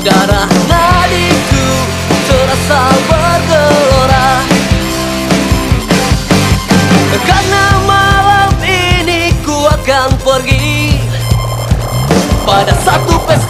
Darah nadiku terasa bergelora. Karena malam ini ku akan pergi Pada satu pesta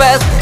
fast